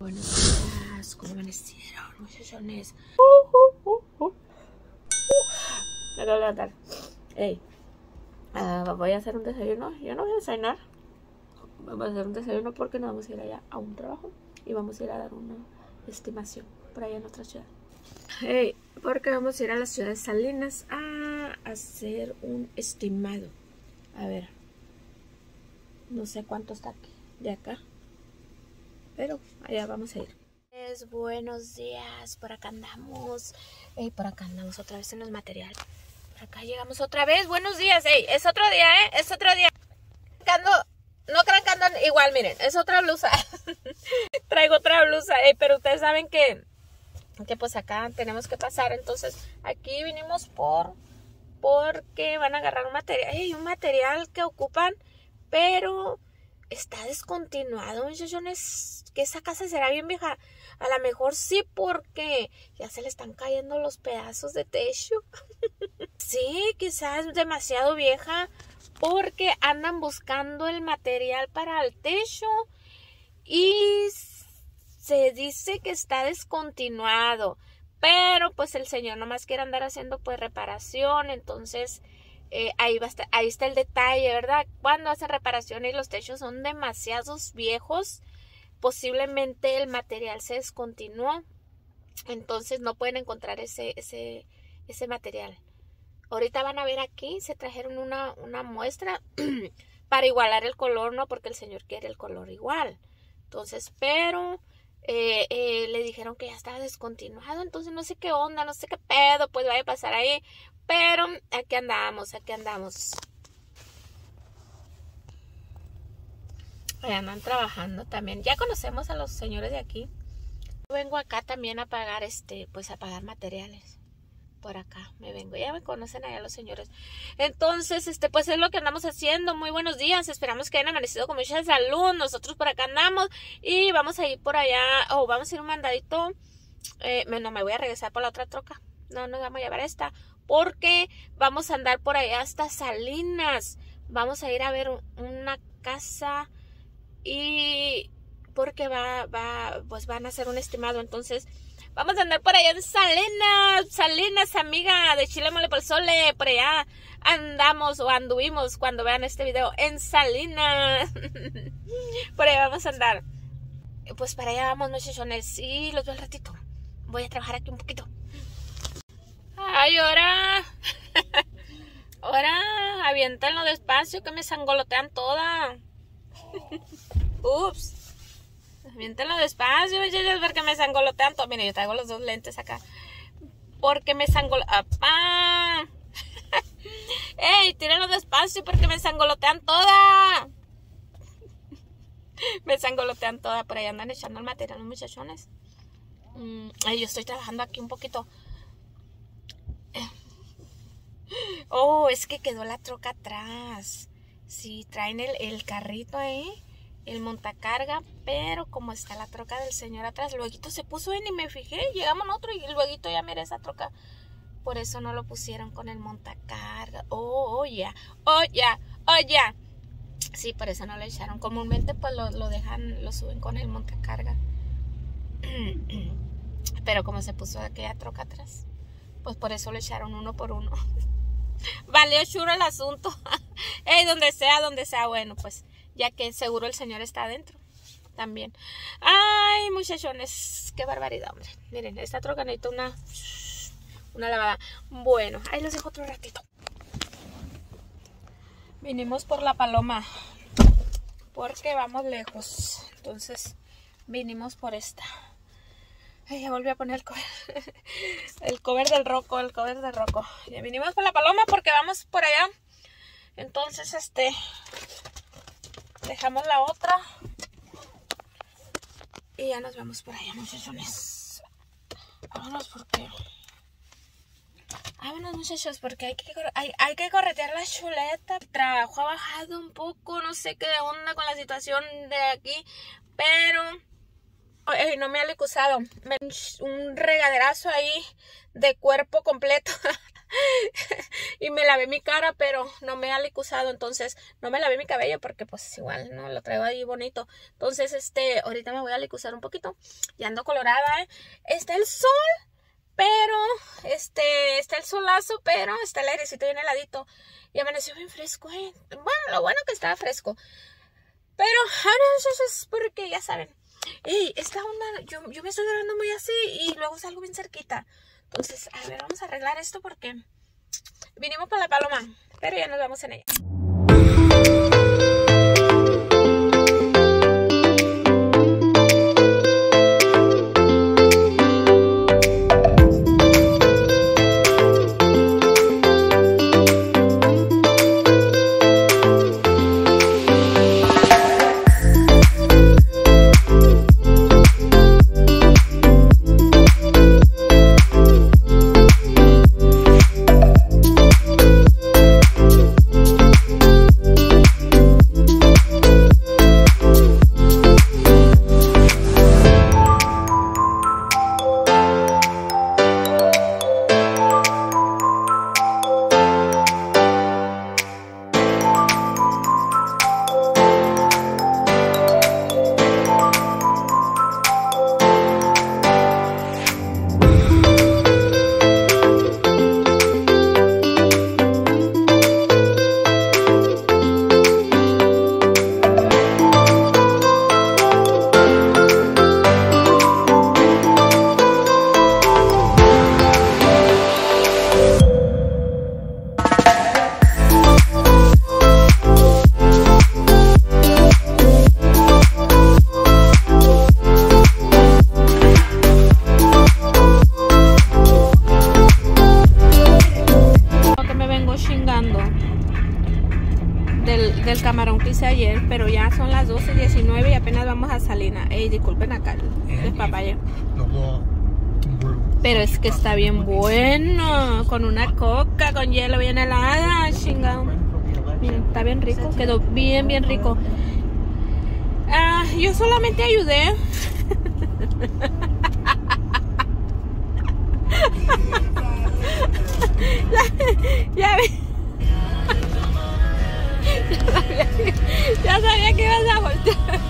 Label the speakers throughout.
Speaker 1: Buenos días, ¿cómo amanecieron, muchachones? Me acabo de levantar. Ey, ah, voy a hacer un desayuno. Yo no voy a desayunar. Vamos a hacer un desayuno porque nos vamos a ir allá a un trabajo y vamos a ir a dar una estimación por allá en nuestra ciudad. Hey, porque vamos a ir a la ciudad de Salinas a hacer un estimado. A ver, no sé cuánto está aquí, de acá, pero allá vamos a ir. Es buenos días, por acá andamos. Hey, por acá andamos otra vez en los materiales. Por acá llegamos otra vez. Buenos días, hey, es otro día, ¿eh? Es otro día. No crean que igual, miren, es otra blusa. Traigo otra blusa, hey, pero ustedes saben que que pues acá tenemos que pasar. Entonces aquí vinimos por porque van a agarrar un material, hay un material que ocupan, pero está descontinuado, muchachones, que esa casa será bien vieja. A lo mejor sí porque ya se le están cayendo los pedazos de techo. sí, quizás demasiado vieja porque andan buscando el material para el techo y se dice que está descontinuado, pero pues el señor nomás quiere andar haciendo pues reparación, entonces eh, ahí, ahí está el detalle, ¿verdad? Cuando hacen reparación y los techos son demasiados viejos, posiblemente el material se descontinuó, entonces no pueden encontrar ese, ese, ese material. Ahorita van a ver aquí, se trajeron una, una muestra para igualar el color, ¿no? Porque el señor quiere el color igual. Entonces, pero eh, eh, le dijeron que ya estaba descontinuado, entonces no sé qué onda, no sé qué pedo, pues vaya a pasar ahí, pero aquí andamos, aquí andamos. Ahí andan trabajando también. Ya conocemos a los señores de aquí. Vengo acá también a pagar este, pues a pagar materiales por acá me vengo. Ya me conocen allá los señores. Entonces, este, pues es lo que andamos haciendo. Muy buenos días. Esperamos que hayan amanecido con mucha salud. Nosotros por acá andamos y vamos a ir por allá o vamos a ir un mandadito. Eh, no me voy a regresar por la otra troca. No, nos vamos a llevar esta porque vamos a andar por allá hasta Salinas. Vamos a ir a ver una casa y porque va, va, pues van a hacer un estimado. Entonces, Vamos a andar por allá en Salinas, Salinas, amiga de Chile Mole por Sole, por allá andamos o anduvimos cuando vean este video en Salinas. por allá vamos a andar. Pues para allá vamos, muchachones. Sí, los veo al ratito. Voy a trabajar aquí un poquito. Ay, ahora. ahora, aviéntenlo despacio que me sangolotean toda. Ups. Miéntelo despacio, porque me sangolotean todo. Mire, yo traigo los dos lentes acá. Porque me sangolotean. ¡Apá! ¡Ey! Tírenlo despacio porque me sangolotean toda. me sangolotean toda. Por ahí andan echando el material los muchachones. Mm, yo estoy trabajando aquí un poquito. Oh, es que quedó la troca atrás. Sí, traen el, el carrito ahí el montacarga, pero como está la troca del señor atrás, luego se puso en y me fijé, llegamos otro y luego ya mira esa troca. Por eso no lo pusieron con el montacarga. Oh, oh, ya, oh, ya, oh, ya. Sí, por eso no lo echaron. Comúnmente pues lo, lo dejan, lo suben con el montacarga. Pero como se puso aquella troca atrás, pues por eso lo echaron uno por uno. Valió churo el asunto. Ey, donde sea, donde sea, bueno, pues ya que seguro el Señor está adentro también. Ay, muchachones, qué barbaridad, hombre. Miren, esta troca necesita una, una lavada. Bueno, ahí les dejo otro ratito. Vinimos por la paloma porque vamos lejos. Entonces, vinimos por esta. Ya volví a poner el cover, el cover del roco, el cover del roco. Ya vinimos por la paloma porque vamos por allá. Entonces, este, dejamos la otra y ya nos vamos por allá muchachones vámonos porque vámonos muchachos porque hay que, hay, hay que corretear la chuleta trabajo ha bajado un poco no sé qué onda con la situación de aquí pero no me ha licusado un regaderazo ahí de cuerpo completo y me lavé mi cara, pero no me ha licuzado, entonces no me lavé mi cabello porque pues igual no lo traigo ahí bonito. Entonces, este, ahorita me voy a licuzar un poquito. Y ando colorada, ¿eh? Está el sol, pero este, está el solazo, pero está el airecito bien heladito. Y amaneció bien fresco, ¿eh? Bueno, lo bueno que estaba fresco. Pero, ah, eso es porque ya saben. Ey, esta onda, yo, yo me estoy grabando muy así y luego salgo bien cerquita. Entonces, a ver, vamos a arreglar esto porque vinimos para la paloma, pero ya nos vamos en ella. Está bien bueno, con una coca, con hielo bien helada, chingado. Está bien rico, quedó bien, bien rico. Ah, yo solamente ayudé. ya vi. Ya sabía, que, ya sabía que ibas a voltear.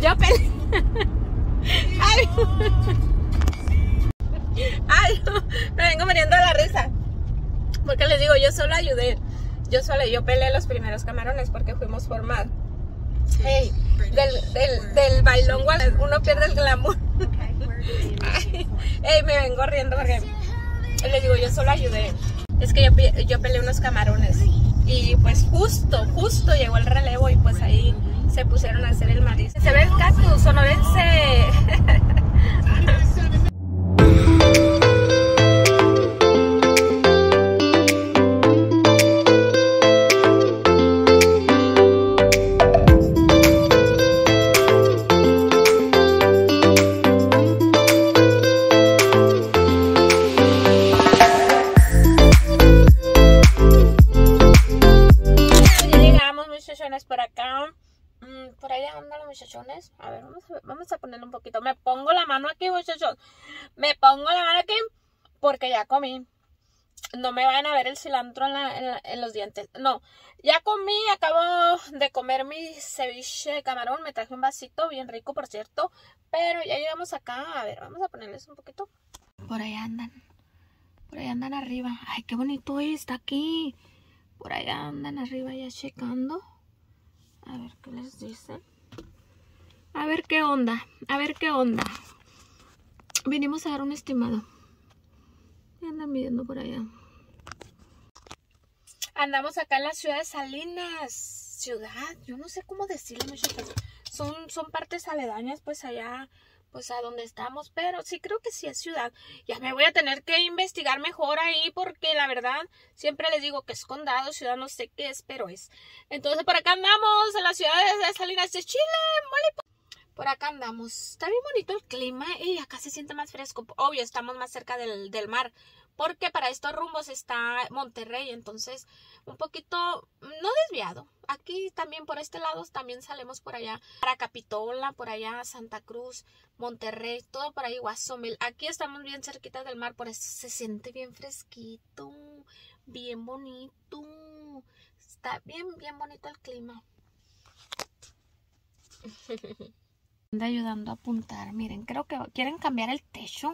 Speaker 1: Yo peleé. Porque les digo, yo solo ayudé. Yo solo, yo peleé los primeros camarones porque fuimos por más. Ey, del, del, del bailón uno pierde el glamour. Ay, ey, me vengo riendo porque les digo, yo solo ayudé. Es que yo, yo peleé unos camarones. Y pues justo, justo llegó el relevo y pues ahí se pusieron a hacer el marisco. Se ve el cactus sonorense. Ya No, ya comí, acabo de comer mi ceviche de camarón. Me traje un vasito bien rico, por cierto. Pero ya llegamos acá. A ver, vamos a ponerles un poquito. Por allá andan. Por allá andan arriba. Ay, qué bonito está aquí. Por allá andan arriba ya checando. A ver qué les dicen. A ver qué onda. A ver qué onda. Vinimos a dar un estimado. ¿Qué andan midiendo por allá? Andamos acá en la ciudad de Salinas. Ciudad, yo no sé cómo decirlo, muchachos. Son, son partes aledañas, pues allá, pues a donde estamos, pero sí creo que sí es ciudad. Ya me voy a tener que investigar mejor ahí porque la verdad siempre les digo que es condado, ciudad, no sé qué es, pero es. Entonces por acá andamos en la ciudad de Salinas de Chile, mole. Por acá andamos. Está bien bonito el clima y acá se siente más fresco. Obvio, estamos más cerca del, del mar porque para estos rumbos está Monterrey, entonces un poquito, no desviado. Aquí también por este lado también salimos por allá para Capitola, por allá Santa Cruz, Monterrey, todo por ahí Guasomel. Aquí estamos bien cerquita del mar, por eso se siente bien fresquito, bien bonito. Está bien, bien bonito el clima. Anda ayudando a apuntar. Miren, creo que quieren cambiar el techo.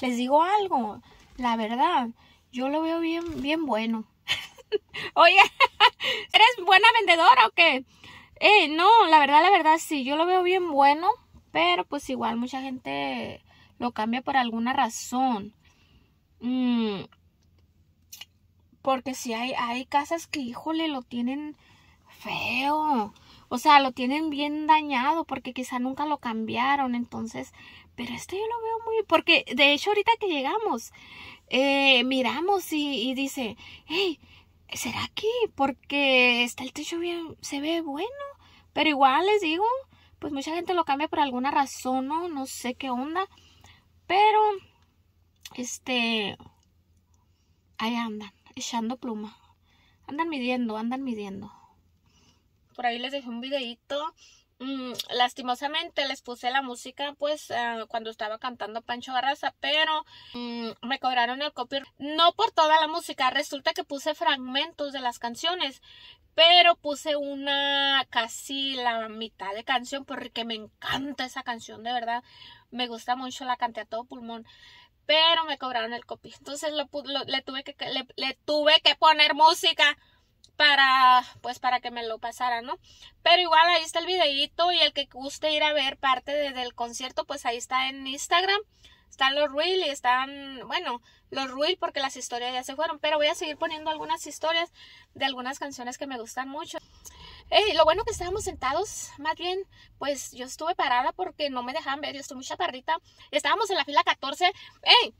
Speaker 1: Les digo algo. La verdad, yo lo veo bien, bien bueno. Oye, ¿eres buena vendedora o qué? Eh, no, la verdad, la verdad, sí, yo lo veo bien bueno, pero pues igual mucha gente lo cambia por alguna razón. Mm, porque si hay, hay casas que, híjole, lo tienen feo. O sea, lo tienen bien dañado porque quizá nunca lo cambiaron. Entonces, pero este yo lo veo muy... Porque de hecho ahorita que llegamos, eh, miramos y, y dice, hey, ¿será aquí? Porque está el techo bien, se ve bueno. Pero igual les digo, pues mucha gente lo cambia por alguna razón, ¿no? No sé qué onda. Pero, este, ahí andan, echando pluma. Andan midiendo, andan midiendo. Por ahí les dejé un videito Mm, lastimosamente les puse la música pues ah, cuando estaba cantando Pancho Barraza, pero mm, me cobraron el copyright. No por toda la música, resulta que puse fragmentos de las canciones, pero puse una casi la mitad de canción porque me encanta esa canción, de verdad. Me gusta mucho, la canté a todo pulmón pero me cobraron el copy. Entonces le, tuve que, le, tuve que poner música para pues para que me lo pasara, ¿no? Pero igual ahí está el videito y el que guste ir a ver parte del concierto, pues ahí está en Instagram. Están los reels y están, bueno, los reels porque las historias ya se fueron, pero voy a seguir poniendo algunas historias de algunas canciones que me gustan mucho. lo bueno que estábamos sentados, más bien, pues yo estuve parada porque no me dejaban ver, yo estoy muy chaparrita. Estábamos en la fila 14. ¡Ey!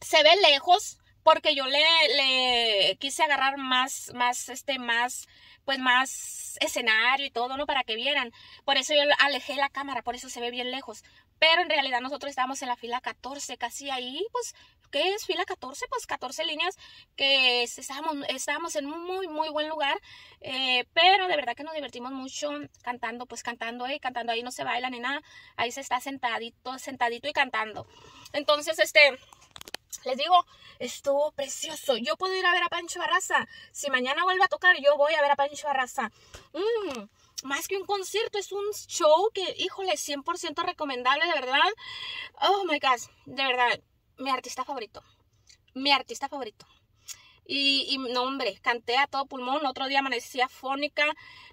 Speaker 1: Se ve lejos, porque yo le, quise agarrar más, más, este, más, pues más escenario y todo, ¿no? Para que vieran. Por eso yo alejé la cámara, por eso se ve bien lejos. Pero en realidad nosotros estábamos en la fila 14, casi ahí, pues, ¿qué es fila 14? Pues 14 líneas que estábamos, estábamos en un muy, muy buen lugar. Eh, pero de verdad que nos divertimos mucho cantando, pues cantando, eh, cantando ahí no se baila ni nada. Ahí se está sentadito, sentadito y cantando. Entonces, este, les digo, estuvo precioso. Yo puedo ir a ver a Pancho Barraza. Si mañana vuelve a tocar, yo voy a ver a Pancho Barraza. Mm, más que un concierto, es un show que, híjole, 100% recomendable, de verdad. Oh my God, de verdad, mi artista favorito. Mi artista favorito. Y, no, hombre, canté a todo pulmón. Otro día amanecía fónica,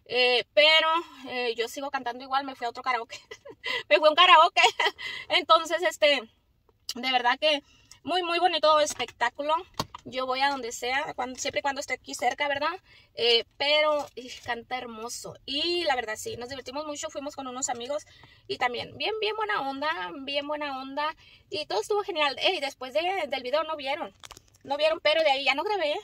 Speaker 1: eh, pero eh, yo sigo cantando igual. Me fui a otro karaoke. me fui a un karaoke. Entonces, este, de verdad que muy, muy bonito espectáculo. Yo voy a donde sea, siempre y cuando esté aquí cerca, ¿verdad? Eh, pero canta hermoso. Y la verdad, sí, nos divertimos mucho. Fuimos con unos amigos y también bien, bien buena onda, bien buena onda. Y todo estuvo genial. Y después del video no vieron. No vieron, pero de ahí ya no grabé.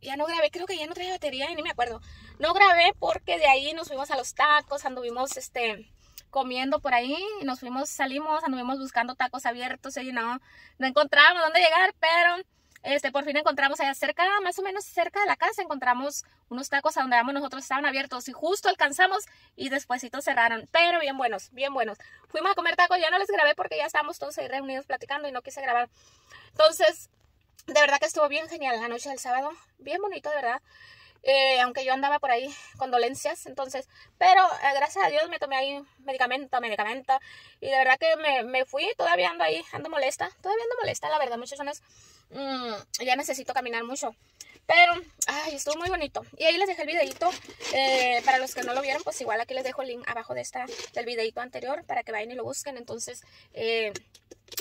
Speaker 1: Ya no grabé, creo que ya no traía batería ni me acuerdo. No grabé porque de ahí nos fuimos a los tacos, anduvimos este comiendo por ahí y nos fuimos, salimos, anduvimos buscando tacos abiertos y no, no encontramos dónde llegar, pero este, por fin encontramos allá cerca, más o menos cerca de la casa, encontramos unos tacos a donde vamos nosotros estaban abiertos y justo alcanzamos y despuesito cerraron, pero bien buenos, bien buenos. Fuimos a comer tacos, ya no les grabé porque ya estábamos todos ahí reunidos platicando y no quise grabar. Entonces, de verdad que estuvo bien genial la noche del sábado, bien bonito, de verdad. Eh, aunque yo andaba por ahí con dolencias, entonces, pero eh, gracias a Dios me tomé ahí medicamento, medicamento, y de verdad que me, me, fui, todavía ando ahí, ando molesta, todavía ando molesta, la verdad, muchachones, mmm, ya necesito caminar mucho, pero, ay, estuvo muy bonito, y ahí les dejé el videito, eh, para los que no lo vieron, pues igual aquí les dejo el link abajo de esta, del videito anterior, para que vayan y lo busquen, entonces,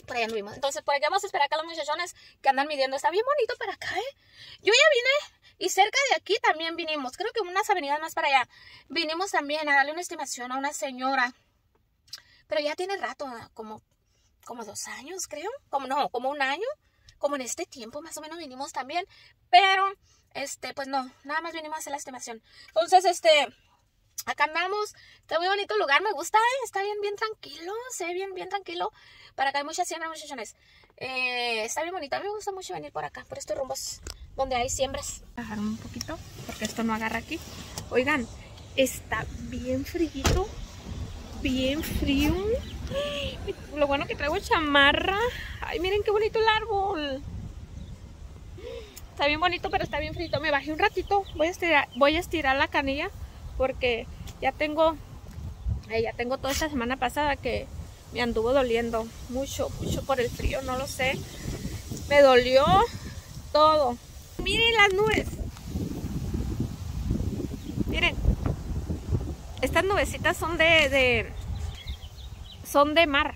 Speaker 1: por allá anduvimos. Entonces, por allá vamos a esperar a los muchachones que andan midiendo. Está bien bonito para acá, ¿eh? Yo ya vine y cerca de aquí también vinimos, creo que unas avenidas más para allá. Vinimos también a darle una estimación a una señora. Pero ya tiene rato, como, como dos años, creo. Como no, como un año. Como en este tiempo más o menos vinimos también. Pero, este, pues no, nada más vinimos a hacer la estimación. Entonces, este, acá andamos. Está muy bonito el lugar, me gusta, ¿eh? está bien, bien tranquilo, se ve bien, bien tranquilo. Para acá hay mucha siembra, muchachones. Eh, está bien bonito, a mí me gusta mucho venir por acá, por estos rumbos donde hay siembras. Bajar un poquito, porque esto no agarra aquí. Oigan, está bien frío, bien frío. Lo bueno que traigo chamarra. Ay, miren qué bonito el árbol. Está bien bonito, pero está bien frito. Me bajé un ratito. Voy a estirar, voy a estirar la canilla porque ya tengo, eh, ya tengo toda esta semana pasada que me anduvo doliendo mucho, mucho por el frío, no lo sé. Me dolió todo. Miren las nubes. Miren. Estas nubecitas son de, son de mar.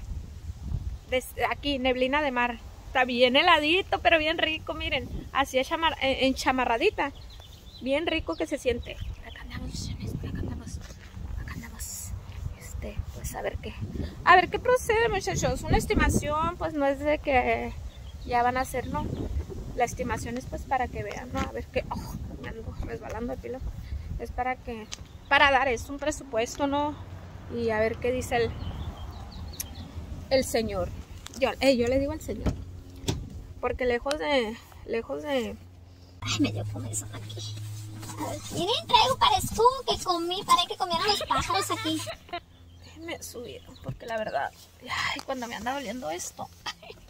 Speaker 1: Aquí, neblina de mar. Está bien heladito, pero bien rico, miren. Así es en chamarradita. Bien rico que se siente. Acá andamos, acá andamos. Acá andamos. Este, pues a ver qué. A ver qué procede, muchachos. Una estimación, pues no es de que ya van a hacer, ¿no? La estimación es pues para que vean, ¿no? A ver qué. Oh, me ando resbalando el pilo. Es para que. Para dar, es un presupuesto, ¿no? Y a ver qué dice el, el Señor. Yo, eh, yo le digo al Señor. Porque lejos de. Lejos de.
Speaker 2: Ay, me dio comezón aquí. miren, traigo parezco que comí, para que comieran los pájaros aquí.
Speaker 1: Déjenme subir, porque la verdad. Ay, cuando me anda doliendo esto.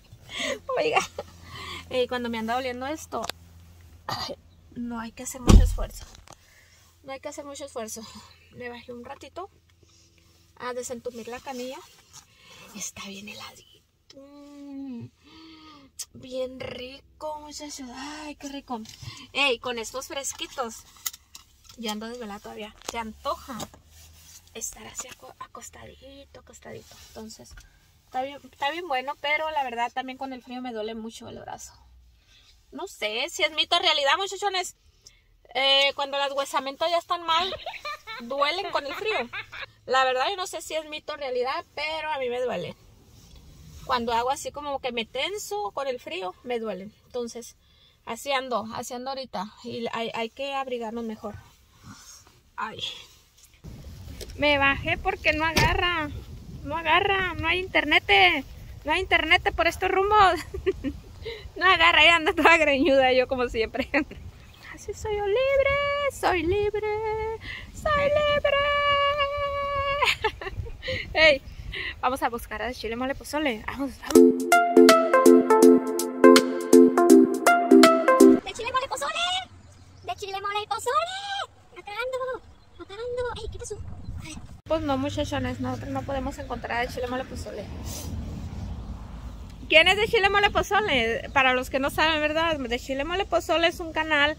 Speaker 1: Oiga. Eh, cuando me anda doliendo esto. no hay que hacer mucho esfuerzo. No hay que hacer mucho esfuerzo. Me bajé un ratito a desentumir la canilla Está bien heladito. Bien rico, muchachos. Ay, qué rico. Ey, con estos fresquitos. Ya ando desvelada todavía. Se antoja estar así acostadito, acostadito. Entonces, está bien, bueno, pero la verdad también con el frío me duele mucho el brazo. No sé si es mito realidad, muchachones. Eh, cuando las huesamentos ya están mal, duelen con el frío. La verdad yo no sé si es mito realidad, pero a mí me duele. Cuando hago así como que me tenso con el frío, me duelen. Entonces, así ando, así ando ahorita. Y hay, hay que abrigarnos mejor. Ay. Me bajé porque no agarra. No agarra, no hay internet. No hay internet por estos rumbos. no agarra, ahí anda toda greñuda yo como siempre. Así soy yo libre, soy libre, soy libre. hey, vamos a buscar a chile mole pozole. Vamos, vamos.
Speaker 2: De chile mole pozole. De chile mole pozole. Acabando, acabando. Hey, ¿qué pasó?
Speaker 1: Pues no, muchachones, nosotros no podemos encontrar de chile mole pozole. ¿Quién es de Chile Mole Pozole? Para los que no saben, ¿verdad? De Chile Mole Pozole es un canal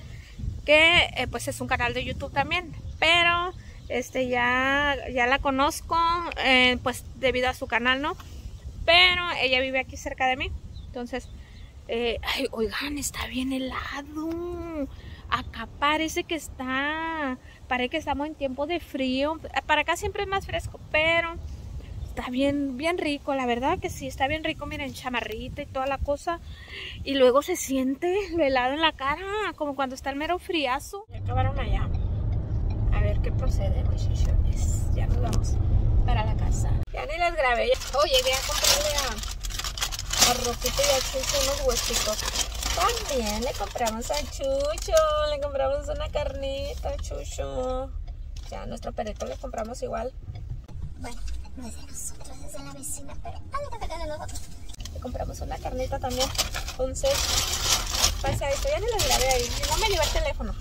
Speaker 1: que, eh, pues es un canal de YouTube también. Pero este ya, ya la conozco, eh, pues debido a su canal, ¿no? Pero ella vive aquí cerca de mí. Entonces, eh, ay, oigan, está bien helado. Acá parece que está, parece que estamos en tiempo de frío. Para acá siempre es más fresco, pero está bien, bien rico, la verdad que sí, está bien rico, miren, chamarrita y toda la cosa. Y luego se siente lo helado en la cara, como cuando está el mero friazo. Ya acabaron allá ver qué procede. Ya nos vamos para la casa. Ya ni las grabé. Oh, llegué a comprarle a, a Rosita y a unos huesitos. También le compramos a Chucho, le compramos una carnita a Chucho. Ya a nuestro perrito le compramos igual.
Speaker 2: Bueno, no es de nosotros, es de la vecina, pero ah, de nosotros.
Speaker 1: Le compramos una carnita también. Entonces, pasa esto, ya ni las grabé ahí. No me llevé el teléfono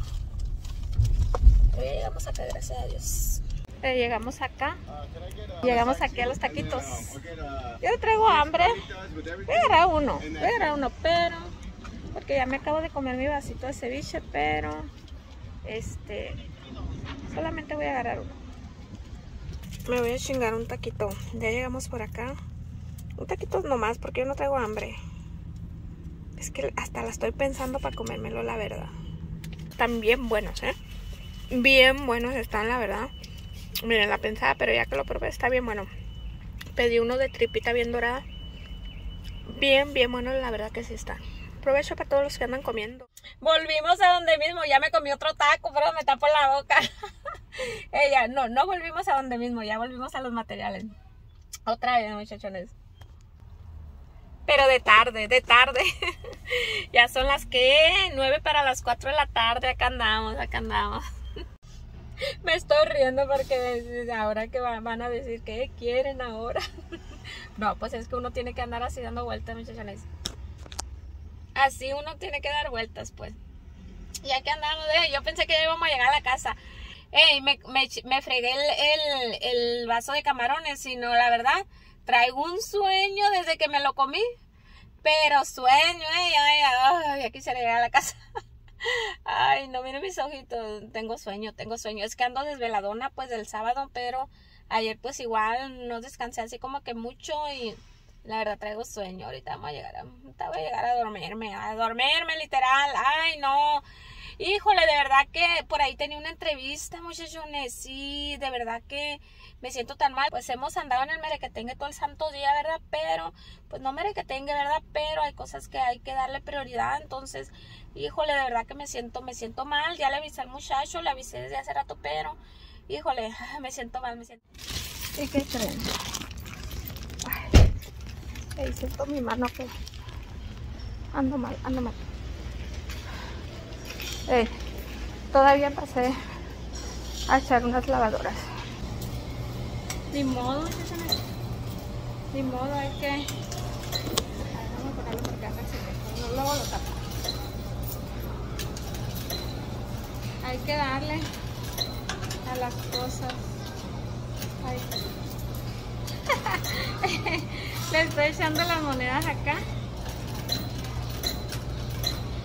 Speaker 1: ya llegamos acá, gracias a Dios. llegamos acá. Llegamos aquí a los taquitos. Yo traigo hambre. Voy a agarrar uno. Voy a agarrar uno, pero... Porque ya me acabo de comer mi vasito de ceviche, pero... Este... Solamente voy a agarrar uno. Me voy a chingar un taquito. Ya llegamos por acá. Un taquito nomás, porque yo no traigo hambre. Es que hasta la estoy pensando para comérmelo, la verdad. Están bien buenos, ¿eh? Bien buenos están, la verdad. Miren, la pensaba, pero ya que lo probé está bien bueno. Pedí uno de tripita bien dorada. Bien, bien bueno, la verdad que sí está. Provecho para todos los que andan comiendo. Volvimos a donde mismo. Ya me comí otro taco, pero me tapo la boca. Ella, no, no volvimos a donde mismo, ya volvimos a los materiales. Otra vez, muchachones. Pero de tarde, de tarde. ya son las que nueve para las 4 de la tarde. Acá andamos, acá andamos. Me estoy riendo porque ahora que van a decir que quieren ahora. no, pues es que uno tiene que andar así dando vueltas, muchachones. Así uno tiene que dar vueltas, pues. Ya que andamos, eh, yo pensé que ya íbamos a llegar a la casa. Ey, me, me, me fregué el, el, el vaso de camarones, sino la verdad, traigo un sueño desde que me lo comí. Pero sueño, ey, ay, ay, ya quisiera llegar a la casa. Ay, no, miren mis ojitos, tengo sueño, tengo sueño. Es que ando desveladona pues del sábado, pero ayer pues igual no descansé así como que mucho y la verdad traigo sueño. Ahorita vamos a llegar a, voy a llegar a dormirme, a dormirme literal. Ay, no. Híjole, de verdad que por ahí tenía una entrevista, muchachones. Sí, de verdad que me siento tan mal. Pues hemos andado en el merequetengue todo el santo día, ¿verdad? Pero, pues no merequetengue, ¿verdad? Pero hay cosas que hay que darle prioridad. Entonces, híjole, de verdad que me siento, me siento mal. Ya le avisé al muchacho, le avisé desde hace rato, pero, híjole, me siento mal, me siento. ¿Y qué creen? Siento mi mano que ando mal, ando mal. Eh, todavía pasé a echar unas lavadoras. Ni modo, ni modo, hay que. Vamos a no, luego lo. Hay que darle a las cosas. Ay. Le estoy echando las monedas acá.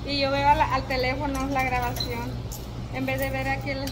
Speaker 1: Y yo veo al, teléfono la grabación. En vez de ver aquí el...